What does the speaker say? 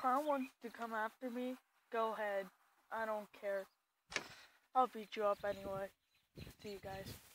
clown wants to come after me, go ahead. I don't care. I'll beat you up anyway. See you guys.